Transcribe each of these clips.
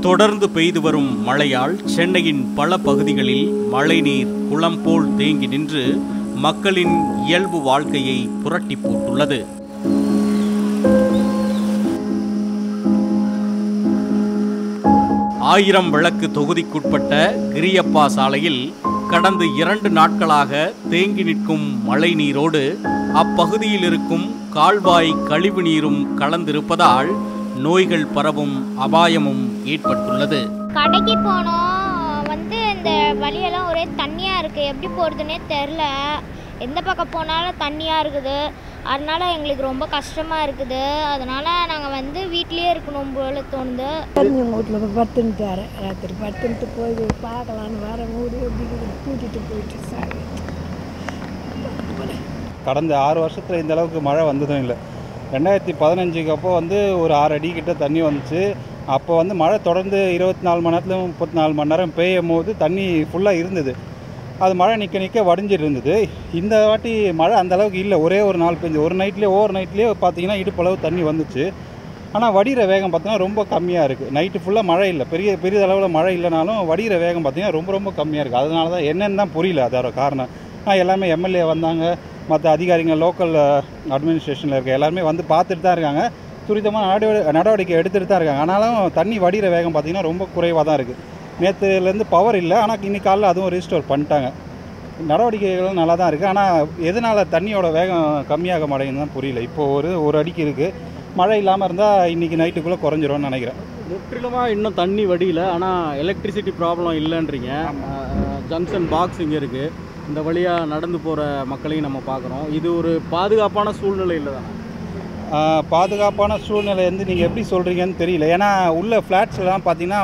தொடர்ந்து பெய்து வரும் மழையால் சென்னையின் பல பகுதிகளில் மழைநீர் குளம் போல் தேங்கி நின்று மக்களின் இயல்பு வாழ்க்கையை புரட்டி போட்டுள்ளது. ஆயிரம் விளக்கு தொகுதிக்குட்பட்ட கிரியப்பா சாலையில் கடந்த இரண்டு நாட்களாக தேங்கி நிற்கும் மழை நீரோடு அப்பகுதியில் இருக்கும் கால்வாய் கழிவு நீரும் கலந்திருப்பதால் நோய்கள் பரவும் அபாயமும் ஏற்பட்டுள்ளது. கடைக்கு போனோம். வந்து இந்த வழியெல்லாம் ஒரே தண்ணியாக இருக்குது எப்படி போகிறதுனே தெரில எந்த பக்கம் போனாலும் தண்ணியாக இருக்குது. அதனால எங்களுக்கு ரொம்ப கஷ்டமாக இருக்குது. அதனால நாங்கள் வந்து வீட்லேயே இருக்கணும் போல தோணுது. தெரிஞ்ச வீட்டில் போய் படுத்துன்ட்டாரு ராத்திரி படுத்துன்ட்டு போய் பார்க்கலான்னு வர வீடு எப்படி கூட்டிகிட்டு போயிட்டு சார் கடந்த ஆறு வருஷத்தில் இந்த அளவுக்கு மழை வந்ததும் இல்லை. ரெண்டாயிரத்தி பதினஞ்சுக்கு அப்போ வந்து ஒரு ஆறு அடி கிட்ட தண்ணி வந்துச்சு. அப்போ வந்து மழை தொடர்ந்து இருபத்தி நாலு மணி நேரத்துல முப்பத்தி நாலு மணி நேரம் பெய்யும் போது தண்ணி ஃபுல்லாக இருந்தது. அது மழை நிற்க நிற்க வடிஞ்சிட்டு இருந்தது. இந்த வாட்டி மழை அந்தளவுக்கு இல்லை. ஒரே ஒரு நாள் பெஞ்சு. ஒரு நைட்லேயே ஓவர் நைட்லேயே பார்த்தீங்கன்னா இடுப்பளவு தண்ணி வந்துச்சு. ஆனால் வடிகிற வேகம் பார்த்தீங்கன்னா ரொம்ப கம்மியாக இருக்குது நைட்டு ஃபுல்லாக மழை இல்லை. பெரிய பெரிய அளவில் மழை இல்லைனாலும் வடிகிற வேகம் பார்த்தீங்கன்னா ரொம்ப ரொம்ப கம்மியாக இருக்குது அதனால தான் என்னென்னு தான் புரியல. அதோட காரணம். ஆனால் எல்லாமே எம்எல்ஏ வந்தாங்க. மற்ற அதிகாரிங்க லோக்கல் அட்மினிஸ்ட்ரேஷனில் இருக்க எல்லாருமே வந்து பார்த்துட்டு தான் இருக்காங்க. துரிதமாக நடவடிக்கை நடவடிக்கை எடுத்துகிட்டு தான் இருக்காங்க. ஆனாலும் தண்ணி வடிகிற வேகம் பார்த்தீங்கன்னா ரொம்ப குறைவாக தான் இருக்குது நேற்றுலேருந்து பவர் இல்லை ஆனால் இன்னைக்கு காலைல அதுவும் ரீஸ்டோர் பண்ணிட்டாங்க. நடவடிக்கைகளும் நல்லா தான் இருக்குது ஆனால் எதனால் தண்ணியோட வேகம் கம்மியாக மாட்டேங்குதுன்னு தான் புரியல. இப்போ ஒரு ஒரு அடிக்கு இருக்குது மழை இல்லாமல் இருந்தால் இன்றைக்கி நைட்டுக்குள்ளே குறைஞ்சிரும்னு நினைக்கிறேன். முற்றிலுமாக இன்னும் தண்ணி வடியல. ஆனால் எலக்ட்ரிசிட்டி ப்ராப்ளம் இல்லைன்றீங்க. ஜங்ஷன் பாக்ஸ் இங்கே இருக்குது இந்த வழியாக நடந்து போகிற மக்களையும் நம்ம பார்க்குறோம். இது ஒரு பாதுகாப்பான சூழ்நிலை இல்லை தானே பாதுகாப்பான சூழ்நிலை வந்து நீங்கள் எப்படி சொல்கிறீங்கன்னு தெரியல. ஏன்னா உள்ள ஃப்ளாட்ஸ்லாம் பார்த்தீங்கன்னா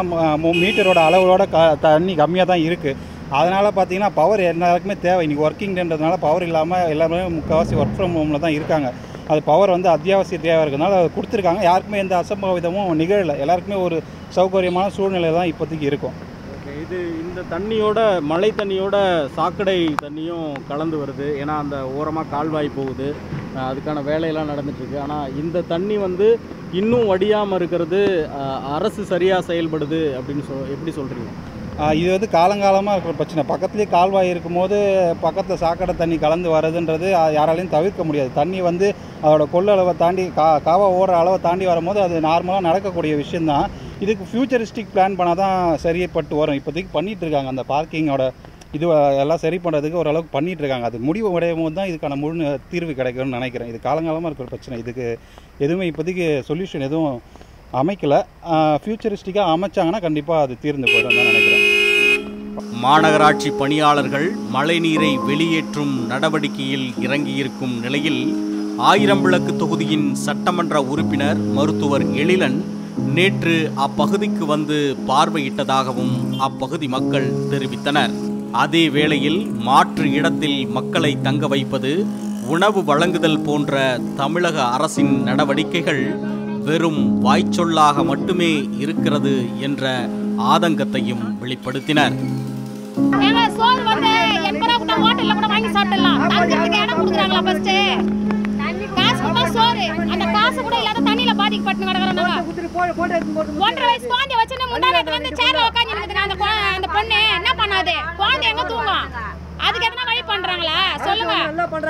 மீட்டரோட அளவோட க தண்ணி கம்மியாக தான் இருக்குது அதனால் பார்த்தீங்கன்னா பவர் எல்லாருக்குமே தேவை. இன்றைக்கி ஒர்க்கிங் டேன்றதுனால பவர் இல்லாமல் எல்லாருமே முக்கால்வாசி ஒர்க் ஃப்ரம் ஹோமில் தான் இருக்காங்க. அது பவர் வந்து அத்தியாவசிய தேவை இருக்கிறதுனால அது கொடுத்துருக்காங்க. யாருக்குமே எந்த அசம்பாவிதமும் நிகழலை. எல்லாருக்குமே ஒரு சௌகரியமான சூழ்நிலை தான் இப்போதைக்கு இருக்கும். இது இந்த தண்ணியோட மழை தண்ணியோட சாக்கடை தண்ணியும் கலந்து வருது. ஏன்னா அந்த ஓரமாக கால்வாய் போகுது. அதுக்கான வேலையெல்லாம் நடந்துட்டுருக்கு. ஆனால் இந்த தண்ணி வந்து இன்னும் வடியாமல் இருக்கிறது அரசு சரியாக செயல்படுது அப்படின்னு சொல் எப்படி சொல்கிறீங்க இது வந்து காலங்காலமாக இருக்கிற பிரச்சனை. பக்கத்துலேயே கால்வாய் இருக்கும்போது பக்கத்தில் சாக்கடை தண்ணி கலந்து வர்றதுன்றது யாராலையும் தவிர்க்க முடியாது. தண்ணி வந்து அதோடய கொள்ளளவை தாண்டி கா காவா ஓடுற அளவை தாண்டி வரும்போது அது நார்மலாக நடக்கக்கூடிய விஷயந்தான் இதுக்கு ஃப்யூச்சரிஸ்டிக் பிளான் பண்ணால் தான் சரியப்பட்டு வரும். இப்போதைக்கு பண்ணிகிட்டு இருக்காங்க அந்த பார்க்கிங்கோட இது எல்லாம் சரி பண்ணுறதுக்கு ஓரளவுக்கு பண்ணிகிட்டு இருக்காங்க அது முடிவு அடையும் போது தான் இதுக்கான முழு தீர்வு கிடைக்கும்னு நினைக்கிறேன். இது காலங்காலமாக இருக்கிற பிரச்சனை. இதுக்கு எதுவுமே இப்போதைக்கு சொல்யூஷன் எதுவும் அமைக்கலை. ஃப்யூச்சரிஸ்டிக்காக அமைச்சாங்கன்னா கண்டிப்பாக அது தீர்ந்து போயிடும் தான் நினைக்கிறேன். மாநகராட்சி பணியாளர்கள் மழைநீரை வெளியேற்றும் நடவடிக்கையில் இறங்கியிருக்கும் நிலையில் ஆயிரம் விளக்கு தொகுதியின் சட்டமன்ற உறுப்பினர் மருத்துவர் எழிலன் நேற்று அப்பகுதிக்கு வந்து பார்வையிட்டதாகவும் அப்பகுதி மக்கள் தெரிவித்தனர். அதே வேளையில் மாற்று இடத்தில் மக்களை தங்க வைப்பது உணவு வழங்குதல் போன்ற தமிழக அரசின் நடவடிக்கைகள் வெறும் வாய்ச்சொல்லாக மட்டுமே இருக்கிறது என்ற ஆதங்கத்தையும் வெளிப்படுத்தினர். ஏங்க சோறு வந்து எண்பது ரூபா கூட ஹோட்டல்ல கூட வாங்கி சாப்பிடலாம். தங்குறதுக்கு இடம் கொடுக்குறாங்களா ஃபர்ஸ்ட் காசு கொடுத்தா சோறு. அந்த காசு கூட இல்லாத தண்ணியில பாதிக்கப்பட்டு கிடக்குறாங்க ஒன்றரை வயசு குழந்தைய வச்சுன்னு முன்னாடி வந்து சேர்ல உட்காந்து அந்த பொண்ணு என்ன பண்ணாது? குழந்தை எங்க தூங்கும்? அதுக்கு எதனா வழி பண்றாங்களா? சொல்லுங்க.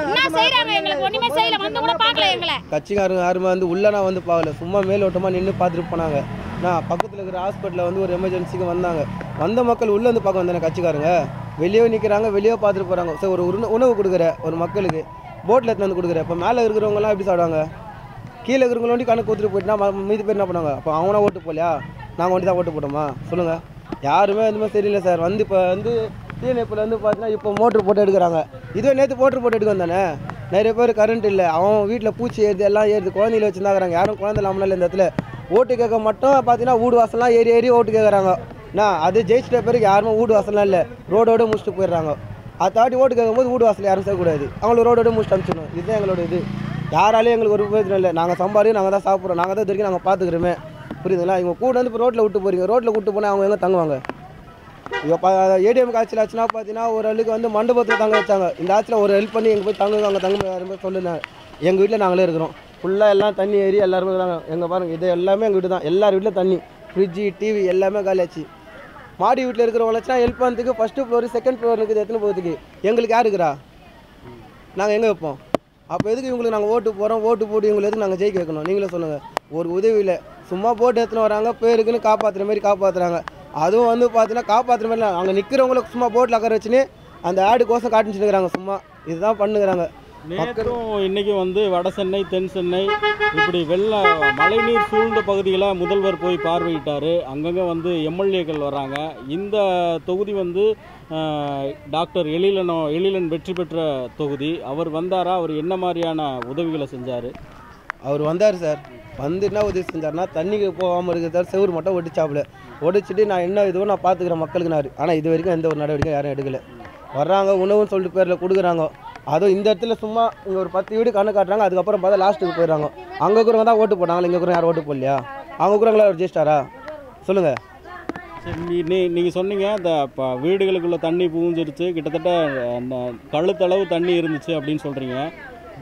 என்ன செய்யறாங்க எங்களுக்கு ஒண்ணுமே செய்யல. வந்து கூட பார்க்கல எங்களை. கட்சிக்காரங்க யாருமே வந்து உள்ளனா வந்து பார்க்கல. சும்மா மேலோட்டமாக நின்று பார்த்துட்டு போனாங்க. நான் பக்கத்தில் இருக்கிற ஹாஸ்பிட்டலில் வந்து ஒரு எமர்ஜென்சிக்கு வந்தாங்க. வந்த மக்கள் உள்ளே வந்து பார்க்க வந்தானே கட்சிக்காரங்க. வெளியே நிற்கிறாங்க வெளியே பார்த்துட்டு போகிறாங்க சரி ஒரு உண- உணவு கொடுக்குற ஒரு மக்களுக்கு. போட்டில் எடுத்து வந்து கொடுக்குற இப்போ மேலே இருக்கிறவங்கலாம் எப்படி சாப்பிடுவாங்க கீழே இருக்கிறவங்களோண்டி கணக்கு கொடுத்துட்டு போயிட்டுனா மீதி பேர் என்ன பண்ணுவாங்க? அப்போ அவனா ஓட்டு போகலையா நாங்கள் ஒண்டி தான் ஓட்டு போட்டோமா? சொல்லுங்கள் யாருமே எதுவுமே தெரியல சார். வந்து இப்போ வந்து தீயணைப்பில் வந்து பார்த்தீங்கன்னா இப்போ மோட்ரு போட்டு எடுக்கிறாங்க. இதுவே நேற்று மோட்ரு போட்டு எடுக்க வந்தானே? நிறைய பேர் கரண்ட் இல்லை. அவன் வீட்டில் பூச்சி ஏறுது எல்லாம் ஏறுது. குழந்தையில வச்சுருந்தாங்கிறாங்க. யாரும் குழந்தை இல்லாமல் இல்லை இந்த இடத்துல. ஓட்டு கேட்க மட்டும் பார்த்தீங்கன்னா வீடு வாசல்லாம் ஏறி ஏறி ஓட்டு கேட்குறாங்க. நான் அது ஜெயிச்சிட்ட பேருக்கு யாருமே வீடு வாசலாம் இல்லை. ரோடோட முடிச்சுட்டு போயிடுறாங்க. அதை தாட்டி ஓட்டு கேட்கும்போது வீடு வாசல் யாரும் செய்யக்கூடாது. அவங்கள ரோடோட முடிச்சுட்டு அனுப்பிச்சிடணும். இதுதான் எங்களோட இது. யாராலையும் எங்களுக்கு ஒரு பிரயோஜனம் இல்லை. நாங்கள் சம்பாதி நாங்கள் தான் சாப்பிட்றோம். நாங்கள் தான் இது வரைக்கும் நாங்கள் பார்த்துக்கிறோமே. புரியுதுங்களா? இவங்க கூட வந்து இப்போ ரோட்டில் விட்டு போகிறீங்க ரோட்டில் விட்டு போனால் அவங்க எங்கே தங்குவாங்க? இப்போ ஏடிஎம் காய்ச்சல் ஆச்சுன்னா பார்த்தீங்கன்னா ஒரு ஆளுக்கு வந்து மண்டபத்தில் தங்க வச்சாங்க. இந்த ஆட்சியில் ஒரு ஹெல்ப் பண்ணி எங்கள் போய் தங்குங்க அங்கே தங்க யாருமே சொல்லுங்க எங்கள் வீட்டில் நாங்களே இருக்கிறோம். ஃபுல்லாக எல்லாம் தண்ணி ஏறி எல்லாருமே இருக்கிறாங்க எங்கள் பாருங்க இது எல்லாமே எங்கள் வீட்டு தான். எல்லார் வீட்டில் தண்ணி. ஃப்ரிட்ஜு டிவி எல்லாமே காலியாச்சு மாடி வீட்டில் இருக்கிறவங்களாச்சும் ஹெல்ப் பண்ணுறதுக்கு ஃபஸ்ட்டு ஃப்ளோர் செகண்ட் ஃப்ளோர் இருக்குது எத்தனை போகிறதுக்கு எங்களுக்கு யார் இருக்கிறா? நாங்கள் எங்கே வைப்போம்? அப்போ எதுக்கு இவங்களுக்கு நாங்கள் ஓட்டு போகிறோம் ஓட்டு போட்டு இவங்களை எதுக்கு நாங்கள் ஜெயிக்க வைக்கணும்? நீங்களே சொல்லுங்கள் ஒரு உதவியில். சும்மா போட்டு எடுத்துன்னு வராங்க பேருக்குன்னு காப்பாற்றுற மாதிரி காப்பாற்றுறாங்க அதுவும் வந்து பார்த்தீங்கன்னா காப்பாற்றுற மாதிரி. அங்கே நிற்கிறவங்களுக்கு சும்மா போட்டில் உட்கார வச்சுன்னு அந்த ஆடு கோசம் காட்டின்னு இருக்கிறாங்க சும்மா. இதுதான் பண்ணுகிறாங்க. நேற்றும் இன்னைக்கும் வந்து வட சென்னை தென் சென்னை இப்படி வெள்ள மழைநீர் சூழ்ந்த பகுதிகளை முதல்வர் போய் பார்வையிட்டார். அங்கங்கே வந்து எம்எல்ஏக்கள் வராங்க இந்த தொகுதி வந்து டாக்டர் எழிலனோ எழிலன் வெற்றி பெற்ற தொகுதி. அவர் வந்தாரா? அவர் என்ன மாதிரியான உதவிகளை செஞ்சார்? அவர் வந்தார் சார். வந்து என்ன உதவி செஞ்சார்னா தண்ணிக்கு போகாமல் இருக்கிறதால செவ்வறு மட்டும் ஒடிச்சாப்புல. ஒடிச்சிட்டு நான் என்ன இதுவோ நான் பார்த்துக்கிறேன் மக்களுக்குனாரு. ஆனால் இது வரைக்கும் எந்த ஒரு நடவடிக்கையும் யாரும் எடுக்கல. வர்றாங்க உணவுன்னு சொல்லிட்டு பேரில் கொடுக்குறாங்க. அதுவும் இந்த இடத்துல சும்மா இங்கே ஒரு பத்து வீடு கணக்கு காட்டுறாங்க அதுக்கப்புறம் பார்த்தா லாஸ்ட்டுக்கு போயிடுறாங்க. அங்கே இருக்கிறவங்க தான் ஓட்டு போட்டாங்களா இங்கே கூட யாரும் ஓட்டு போடலையா? அவங்க இருக்கிறவங்களா அவர் சொல்லுங்கள் சரி நீ நீ நீங்கள் சொன்னீங்க இந்த இப்போ வீடுகளுக்குள்ளே தண்ணி பூஞ்சிருச்சு கிட்டத்தட்ட அந்த கழுத்தளவு தண்ணி இருந்துச்சு அப்படின்னு சொல்கிறீங்க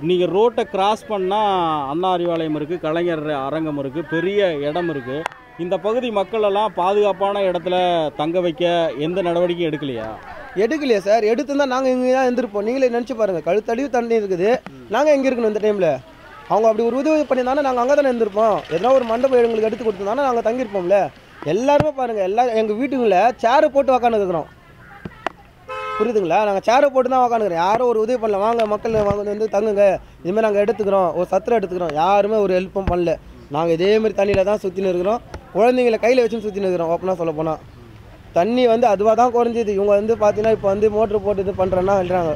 நீங்கள் ரோட்டை கிராஸ் பண்ணால் அண்ணா அறிவாலயம் இருக்குது கலைஞர் அரங்கம் இருக்குது பெரிய இடம் இருக்குது இந்த பகுதி மக்களெல்லாம் பாதுகாப்பான இடத்துல தங்க வைக்க எந்த நடவடிக்கையும் எடுக்கலையா? எடுக்கலையா சார். எடுத்துருந்தா நாங்கள் இங்கே தான் இருந்திருப்போம். நீங்களே நினச்சி பாருங்கள் கழுத்தடிவு தண்ணி இருக்குது. நாங்கள் எங்கே இருக்கணும் இந்த டைமில் அவங்க அப்படி ஒரு உதவி பண்ணியிருந்தாங்கன்னா நாங்கள் அங்கே தானே இருந்திருப்போம். எதனா ஒரு மண்டபம் எங்களுக்கு எடுத்து கொடுத்துருந்தாங்கன்னா நாங்கள் தங்கியிருப்போம்ல. எல்லாருமே பாருங்கள் எல்லா எங்கள் வீட்டுங்களில் சேரு போட்டு உக்காந்துருக்குறோம். புரியுதுங்களா? நாங்கள் சேரை போட்டு தான் உக்காந்துக்கிறோம். யாரும் ஒரு உதவி பண்ணல. வாங்க மக்கள் வாங்க வந்து தங்குங்க. இதுமாதிரி நாங்கள் எடுத்துக்கிறோம். ஒரு சத்திரம் எடுத்துக்கிறோம். யாருமே ஒரு ஹெல்ப்பும் பண்ணல. நாங்கள் இதேமாதிரி தண்ணியில் தான் சுற்றின்னு இருக்கிறோம். குழந்தைங்கள கையில் வச்சுன்னு சுற்றின்னு இருக்கிறோம். ஓப்பனாக சொல்ல போனால் தண்ணி வந்து அதுவாக தான் குறைஞ்சிது. இவங்க வந்து பார்த்தீங்கன்னா இப்போ வந்து மோட்ரு போட்டு இது பண்ணுறேன்னா சொல்கிறாங்க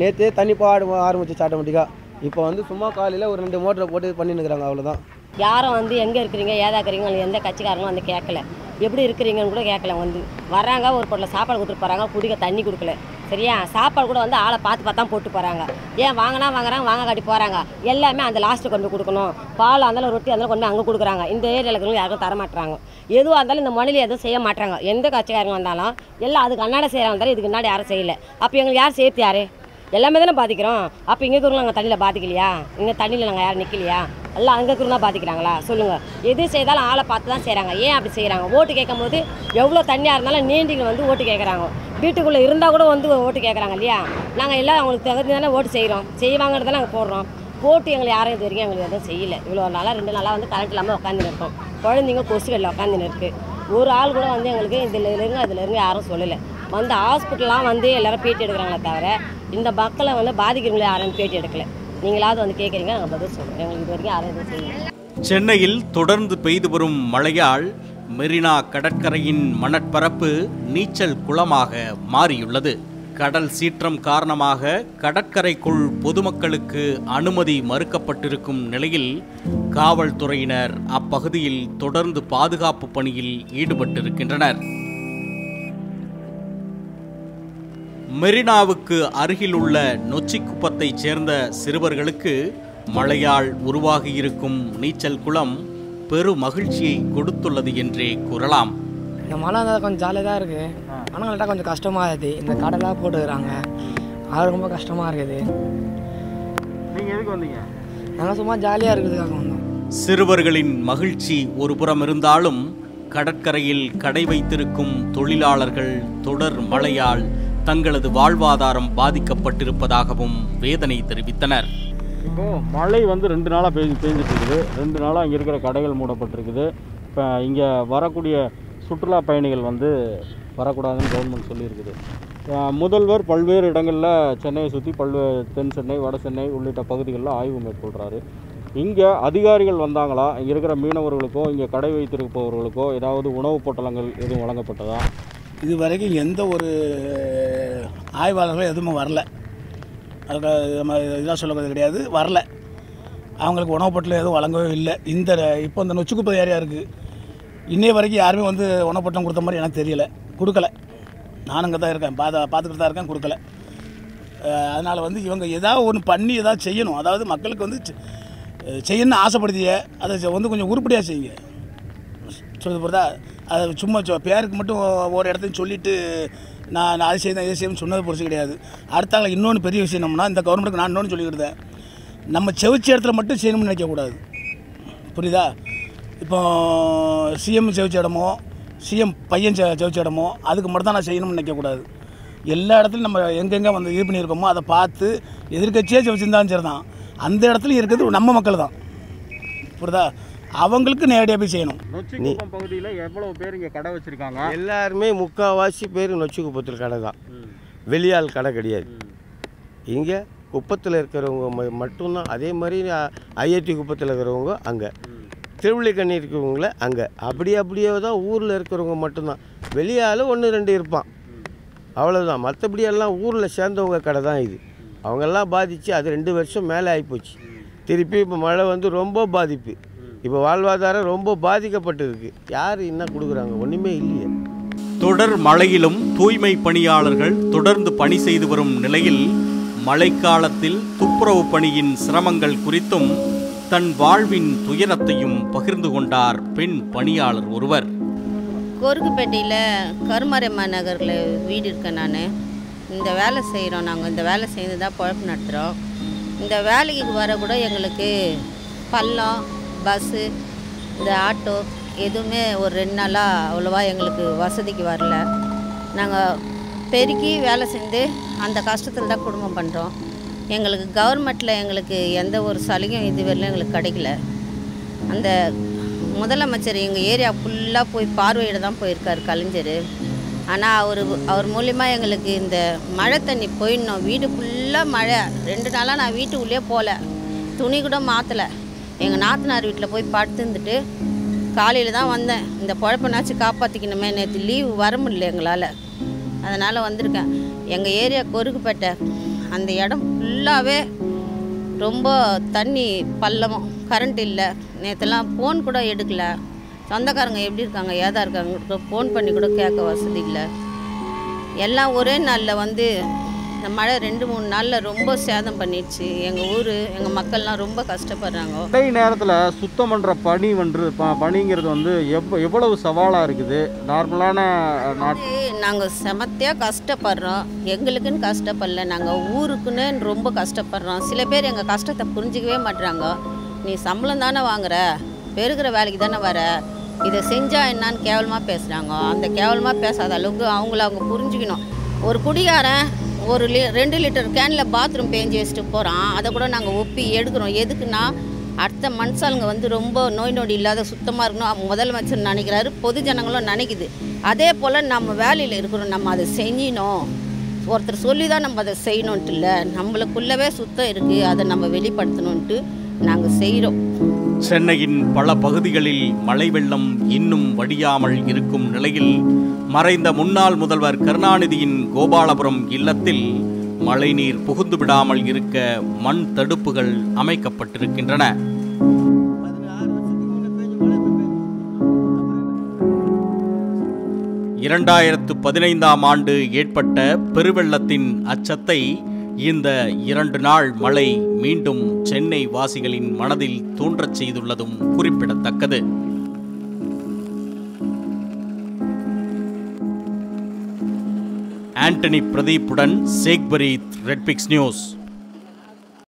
நேற்றே தண்ணி பாட ஆரம்பிச்சு ஆட்டோமேட்டிக்காக இப்போ வந்து சும்மா காலையில் ஒரு ரெண்டு மோட்டரை போட்டு பண்ணின்னு இருக்கிறாங்க. அவ்வளோதான் யாரும் வந்து எங்கே இருக்கிறீங்க ஏதா இருக்கிறீங்க எந்த கட்சிக்காரங்களும் வந்து கேட்கல எப்படி இருக்கிறீங்கன்னு கூட கேட்கல. வந்து வர்றாங்க ஒரு பொருளை சாப்பாடு கொடுத்துட்டு போகிறாங்க குடிக்க தண்ணி கொடுக்கல. சரியா? சாப்பாடு கூட வந்து ஆளை பார்த்து பார்த்தா போட்டு போகிறாங்க ஏன் வாங்கினா வாங்குறாங்க வாங்க காட்டி போகிறாங்க எல்லாமே அந்த லாஸ்ட்டு கொண்டு போய் கொடுக்கணும். பால் இருந்தாலும் ரொட்டி இருந்தாலும் கொண்டு போய் அங்கே கொடுக்குறாங்க. இந்த ஏரியாவில் இருக்கிறவங்க யாருக்கும் தரமாட்டுறாங்க எதுவாக இருந்தாலும் இந்த மொழியில் எதுவும் செய்ய மாட்டாங்க எந்த கட்சிக்காரங்க வந்தாலும் எல்லாம் அதுக்கு அன்னாட செய்கிறாங்க இருந்தாலும் இதுக்கு முன்னாடி யாரும் செய்யலை. அப்போ எங்களுக்கு யார் சேர்த்து யாரு? எல்லாமே தானே பாதிக்கிறோம். அப்போ இங்கே இருக்கிறவங்க நாங்கள் தண்ணியில் பாதிக்கலையா? இங்கே தண்ணியில் நாங்கள் யாரும் நிற்கலையா எல்லாம் அங்கே இருந்தால் பாதிக்கிறாங்களா சொல்லுங்கள் எது செய்தாலும் ஆளை பார்த்து தான் செய்கிறாங்க ஏன் அப்படி செய்கிறாங்க ஓட்டு கேட்கும் போது எவ்வளோ தண்ணியாக இருந்தாலும் நீண்டிகள் வந்து ஓட்டு கேட்குறாங்க. வீட்டுக்குள்ளே இருந்தால் கூட வந்து ஓட்டு கேட்குறாங்க இல்லையா? நாங்கள் எல்லாம் அவங்களுக்கு தகுதி தானே ஓட்டு செய்கிறோம் செய்வாங்கிறத நாங்கள் போடுறோம். போட்டு எங்களை யாரும் இது வரைக்கும் எங்களுக்கு எதுவும் செய்யலை. இவ்வளோ நாளாக ரெண்டு நாளாக வந்து கரண்ட் இல்லாமல் உட்காந்துன்னு இருக்கோம். குழந்தைங்க கொசுகளில் உட்காந்துன்னு இருக்குது ஒரு ஆள் கூட வந்து எங்களுக்கு இதில் இருங்க அதில் இருங்க யாரும் சொல்லலை. வந்து ஹாஸ்பிட்டலாம் வந்து எல்லோரும் பேட்டி எடுக்கிறாங்களே தவிர இந்த மக்களை வந்து பாதிக்கிறவங்களே யாரும் பேட்டி எடுக்கலை. நீங்களாவது வந்து கேட்குறீங்க நாங்கள் பதில் சொல்கிறோம் எங்களுக்கு இது வரைக்கும் யாரும் எதுவும் செய்யலை. சென்னையில் தொடர்ந்து பெய்து வரும் மழையால் மெரினா கடற்கரையின் மணற்பரப்பு நீச்சல் குளமாக மாறியுள்ளது. கடல் சீற்றம் காரணமாக கடற்கரைக்குள் பொதுமக்களுக்கு அனுமதி மறுக்கப்பட்டிருக்கும் நிலையில் காவல்துறையினர் அப்பகுதியில் தொடர்ந்து பாதுகாப்பு பணியில் ஈடுபட்டிருக்கின்றனர். மெரினாவுக்கு அருகிலுள்ள நொச்சிக்குப்பத்தைச் சேர்ந்த சிறுவர்களுக்கு மழையால் உருவாகியிருக்கும் நீச்சல் குளம் பெரு மகிழ்ச்சியை கொடுத்துள்ளது என்றே கூறலாம். இந்த மழை வந்தால் கொஞ்சம் ஜாலியாக தான் இருக்குது ஆனால் கரெக்டாக கொஞ்சம் கஷ்டமாக இருக்குது. இந்த கடலாக போட்டுக்கிறாங்க. அது ரொம்ப கஷ்டமாக இருக்குது. நீங்கள் எதுக்கு வந்தீங்க? நாங்கள் சும்மா ஜாலியாக இருக்கிறதுக்காக வந்தோம். சிறுவர்களின் மகிழ்ச்சி ஒருபுறம் இருந்தாலும் கடற்கரையில் கடை வைத்திருக்கும் தொழிலாளர்கள் தொடர் மழையால் தங்களது வாழ்வாதாரம் பாதிக்கப்பட்டிருப்பதாகவும் வேதனை தெரிவித்தனர். இப்போ மழை வந்து ரெண்டு நாளாக பெய்ஞ்சு பெய்ஞ்சிட்டு இருக்குது ரெண்டு நாளாக இங்கே இருக்கிற கடைகள் மூடப்பட்டிருக்குது. இப்போ இங்கே வரக்கூடிய சுற்றுலா பயணிகள் வந்து வரக்கூடாதுன்னு கவர்மெண்ட் சொல்லியிருக்குது. முதல்வர் பல்வேறு இடங்களில் சென்னையை சுற்றி பல்வேறு தென் சென்னை வட சென்னை உள்ளிட்ட பகுதிகளில் ஆய்வு மேற்கொள்கிறாரு இங்கே அதிகாரிகள் வந்தாங்களா? இங்கே இருக்கிற மீனவர்களுக்கோ இங்கே கடை வைத்திருப்பவர்களுக்கோ ஏதாவது உணவுப் பொட்டலங்கள் எதுவும் வழங்கப்பட்டதா? இது வரைக்கும் எந்த ஒரு ஆய்வாளர்களும் எதுவுமே வரல. அதுக்கு நம்ம இதாக சொல்லக்கூடாது கிடையாது. வரல. அவங்களுக்கு உணவு பொட்டலம் எதுவும் வழங்கவே இல்லை. இந்த இப்போ இந்த நொச்சுக்குப்பது ஏரியா இருக்குது இன்னைய வரைக்கும் யாருமே வந்து உணவு பொட்டலம் கொடுத்த மாதிரி எனக்கு தெரியல. கொடுக்கல. நானும் இங்கே தான் இருக்கேன். பாத பார்த்துக்கிட்டு தான் இருக்கேன். கொடுக்கல. அதனால் வந்து இவங்க ஏதாவது ஒன்று பண்ணி ஏதாவது செய்யணும். அதாவது மக்களுக்கு வந்து செ- செய்யணும்னு ஆசைப்படுத்திய அதை செ- வந்து கொஞ்சம் உருப்படியாக செய்யுங்க. சொல்லுது பொறுத்தா அது சும்மா பேருக்கு மட்டும் ஒரு இடத்தையும் சொல்லிட்டு நான் நான் அதை செய்தேன் இதை செய்யணும் சொன்னது பொறுத்து கிடையாது. அடுத்தால இன்னொன்று பெரிய விஷயம் என்னம்னா இந்த கவர்மெண்ட்டுக்கு நான் இன்னொன்று சொல்லிக்கிட்டேன். நம்ம செவிச்ச இடத்துல மட்டும் செய்யணும்னு நினைக்கக்கூடாது புரியுதா? இப்போ சிஎம் செவிச்ச இடமோ சிஎம் பையன் ஜெ- ஜெயிச்ச இடமோ அதுக்கு மட்டும் தான் நான் செய்யணும்னு நினைக்கக்கூடாது எல்லா இடத்துலையும் நம்ம எங்கெங்கே வந்து இது பண்ணியிருக்கோமோ அதை பார்த்து எதிர்க்கட்சியே ஜெயிச்சிருந்தாலும் சரி தான் அந்த இடத்துல இருக்கிறது நம்ம மக்கள் தான். புரியுதா? அவங்களுக்கு நேரடியாக போய் செய்யணும். நொச்சிக்குப்பம் பகுதியில் எவ்வளவு பேர் இங்கே கடை வச்சிருக்காங்க? எல்லாருமே முக்கால்வாசி பேர் நொச்சி குப்பத்தில் கடை தான். வெளியாள் கடை கிடையாது. இங்கே குப்பத்தில் இருக்கிறவங்க மட்டும்தான். அதே மாதிரி ஐஐடி குப்பத்தில் இருக்கிறவங்க அங்கே. திருவள்ளிக்கண்ணி இருக்கிறவங்கள அங்கே. அப்படி அப்படியே தான் ஊரில் இருக்கிறவங்க மட்டும்தான். வெளியால் ஒன்று ரெண்டு இருப்பான். அவ்வளோதான் மற்றபடி எல்லாம் ஊரில் சேர்ந்தவங்க கடை தான் இது. அவங்கெல்லாம் பாதித்து அது ரெண்டு வருஷம் மேலே ஆகிப்போச்சு திருப்பி இப்போ மழை வந்து ரொம்ப பாதிப்பு. இப்போ வாழ்வாதாரம் ரொம்ப பாதிக்கப்பட்டிருக்கு. யார் என்ன கொடுக்குறாங்க? ஒன்றுமே இல்லையே. தொடர் மழையிலும் தூய்மை பணியாளர்கள் தொடர்ந்து பணி செய்து வரும் நிலையில் மழைக்காலத்தில் துப்புரவு பணியின் சிரமங்கள் குறித்தும் தன் வாழ்வின் துயரத்தையும் பகிர்ந்து கொண்டார் பெண் பணியாளர் ஒருவர். கோருக்குப்பேட்டையில் கருமாரியம்மா நகரில் வீடு இருக்கேன் நான். இந்த வேலை செய்கிறோம் நாங்கள் இந்த வேலை செய்து தான் பொழப்பு நடத்துகிறோம் இந்த வேலைக்கு வர கூட எங்களுக்கு பள்ளம் பஸ்ஸு இந்த ஆட்டோ எதுவுமே ஒரு ரெண்டு நாளாக அவ்வளோவா எங்களுக்கு வசதிக்கு வரல. நாங்கள் பெருக்கி வேலை செஞ்சு அந்த கஷ்டத்தில் தான் குடும்பம் பண்ணுறோம் எங்களுக்கு கவர்மெண்ட்டில் எங்களுக்கு எந்த ஒரு சலுகையும் இதுவரையிலும் எங்களுக்கு கிடைக்கல. அந்த முதலமைச்சர் எங்கள் ஏரியா ஃபுல்லாக போய் பார்வையிட தான் போயிருக்கார் கலைஞர். ஆனால் அவர் அவர் மூலிமா எங்களுக்கு இந்த மழை தண்ணி போயிடணும். வீடு ஃபுல்லாக மழை. ரெண்டு நாளாக நான் வீட்டுக்குள்ளேயே போகல. துணி கூட மாற்றலை எங்கள் நாத்தனார் வீட்டில் போய் படுத்துருந்துட்டு காலையில் தான் வந்தேன். இந்த குழப்பனாச்சும் காப்பாற்றிக்கணுமே நேற்று லீவு வர முடியல எங்களால். அதனால் வந்திருக்கேன். எங்கள் ஏரியா கொருக்குப்பேட்டை அந்த இடம் ஃபுல்லாகவே ரொம்ப தண்ணி பள்ளமும் கரண்ட் இல்லை. நேற்றுலாம் ஃபோன் கூட எடுக்கல. சொந்தக்காரங்க எப்படி இருக்காங்க ஏதா இருக்காங்க ஃபோன் பண்ணி கூட கேட்க வசதி இல்லை. எல்லாம் ஒரே நாளில் வந்து இந்த மழை ரெண்டு மூணு நாளில் ரொம்ப சேதம் பண்ணிடுச்சு. எங்கள் ஊர் எங்கள் மக்கள்லாம் ரொம்ப கஷ்டப்படுறாங்க. அதே நேரத்தில் சுத்தம் பண்ணுற பணி வந்து ப பணிங்கிறது வந்து எவ்வ எவ்வளவு சவாலாக இருக்குது? நார்மலான நாங்கள் செமத்தியாக கஷ்டப்படுறோம். எங்களுக்குன்னு கஷ்டப்படல. நாங்கள் ஊருக்குன்னு ரொம்ப கஷ்டப்படுறோம். சில பேர் எங்கள் கஷ்டத்தை புரிஞ்சிக்கவே மாட்றாங்க. நீ சம்பளம் தானே வாங்குற? பெருகிற வேலைக்கு தானே வர? இதை செஞ்சால் என்னான்னு கேவலமாக பேசுகிறாங்க அந்த கேவலமாக பேசாத அளவுக்கு அவங்கள அவங்க புரிஞ்சுக்கணும். ஒரு குடிகாரன் ஒரு லி ரெண்டு லிட்டர் கேனில் பாத்ரூம் பேஞ்சு வச்சுட்டு போகிறான் அதை கூட நாங்கள் ஒப்பி எடுக்கிறோம். எதுக்குன்னா அடுத்த மனுஷாளுங்க வந்து ரொம்ப நோய் நொடி இல்லாத சுத்தமாக இருக்கணும். முதலமைச்சர் நினைக்கிறாரு. பொது ஜனங்களும் நினைக்குது. அதே போல் நம்ம வேலையில் இருக்கிறோம். நம்ம அதை செஞ்சினோம். ஒருத்தர் சொல்லி தான் நம்ம அதை செய்யணுன்ட்டு இல்லை. நம்மளுக்குள்ளவே சுத்தம் இருக்குது அதை நம்ம வெளிப்படுத்தணுன்ட்டு நாங்கள் செய்கிறோம் சென்னையின் பல பகுதிகளில் மழை வெள்ளம் இன்னும் வடியாமல் இருக்கும் நிலையில் மறைந்த முன்னாள் முதல்வர் கருணாநிதியின் கோபாலபுரம் இல்லத்தில் மழைநீர் புகுந்து விடாமல் இருக்க மண் தடுப்புகள் அமைக்கப்பட்டிருக்கின்றன. இரண்டாயிரத்து பதினைந்தாம் ஆண்டு ஏற்பட்ட பெருவெள்ளத்தின் அச்சத்தை இந்த இரண்டு நாள் மழை மீண்டும் சென்னை வாசிகளின் மனதில் தோன்றச் செய்துள்ளதும் குறிப்பிடத்தக்கது. ஆண்டனி பிரதீப்புடன் சேக்பரீத் ரெட்பிக்ஸ் நியூஸ்.